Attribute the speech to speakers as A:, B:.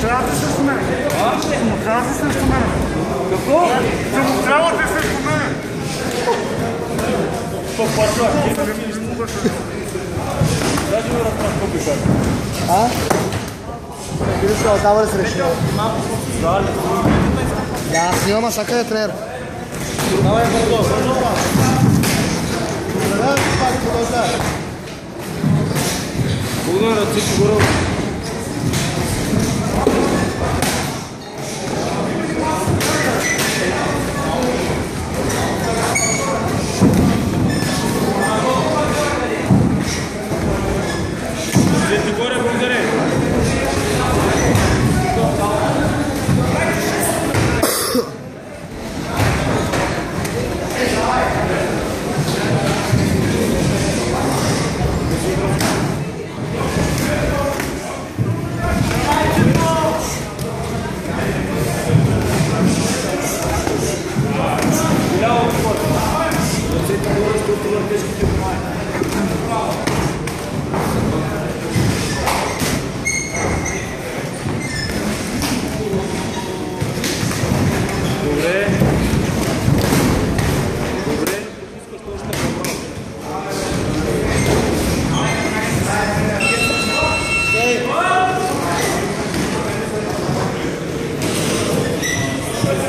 A: Демонстрирате срещу мен. Демонстрирате срещу мен. Какво? Демонстрирате срещу мен.
B: А? Били сте отдавали с решение. Да, снимам, а къде е тренер?
C: Благодаря, всичко горе.